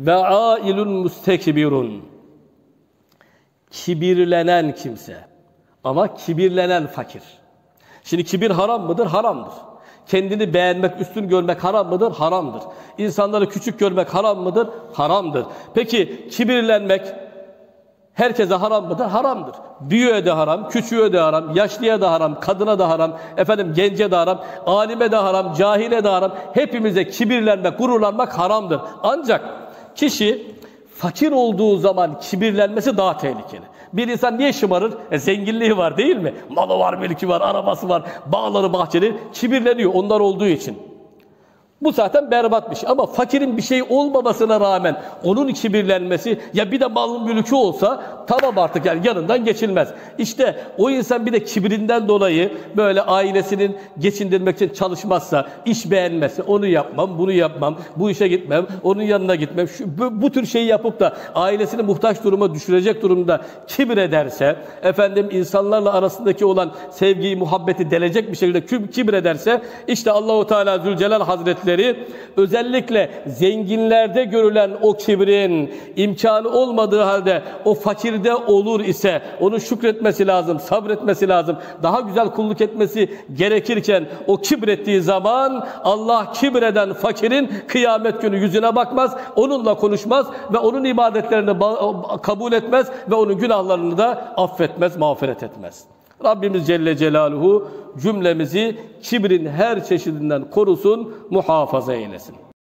Ve ailun mustekbirun. Kibirlenen kimse. Ama kibirlenen fakir. Şimdi kibir haram mıdır? Haramdır. Kendini beğenmek, üstün görmek haram mıdır? Haramdır. İnsanları küçük görmek haram mıdır? Haramdır. Peki kibirlenmek herkese haram mıdır? Haramdır. Büyüğe de haram, küçüğe de haram, yaşlıya da haram, kadına da haram, efendim gence de haram, alime de haram, cahile de haram. Hepimize kibirlenmek, gururlanmak haramdır. Ancak kişi fakir olduğu zaman kibirlenmesi daha tehlikeli. Bir insan niye şımarır? E, zenginliği var değil mi? Malı var, mülkü var, arabası var, bağları, bahçeli. Kibirleniyor onlar olduğu için. Bu zaten berbat bir şey. Ama fakirin bir şey olmamasına rağmen onun kibirlenmesi ya bir de malın mülkü olsa tamam artık yani yanından geçilmez. İşte o insan bir de kibrinden dolayı böyle ailesinin geçindirmek için çalışmazsa, iş beğenmezse onu yapmam, bunu yapmam, bu işe gitmem, onun yanına gitmem. Şu, bu, bu tür şeyi yapıp da ailesini muhtaç duruma düşürecek durumda kibir ederse, efendim insanlarla arasındaki olan sevgiyi, muhabbeti delecek bir şekilde kibir ederse işte Allahu Teala Zülcelal Hazretleri özellikle zenginlerde görülen o kibrin imkanı olmadığı halde o fakirde olur ise onu şükretmesi lazım, sabretmesi lazım. Daha güzel kulluk etmesi gerekirken o kibrettiği zaman Allah kibreden fakirin kıyamet günü yüzüne bakmaz, onunla konuşmaz ve onun ibadetlerini kabul etmez ve onun günahlarını da affetmez, mağfiret etmez. Rabbimiz Celle Celaluhu cümlemizi kibrin her çeşidinden korusun, muhafaza eylesin.